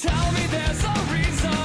Tell me there's a reason.